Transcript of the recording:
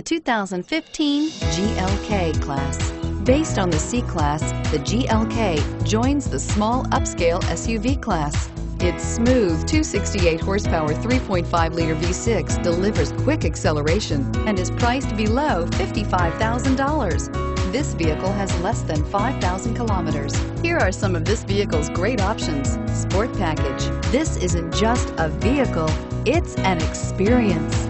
The 2015 GLK class. Based on the C-Class, the GLK joins the small upscale SUV class. Its smooth 268 horsepower 3.5-liter V6 delivers quick acceleration and is priced below $55,000. This vehicle has less than 5,000 kilometers. Here are some of this vehicle's great options. Sport package. This isn't just a vehicle, it's an experience.